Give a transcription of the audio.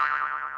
Bye.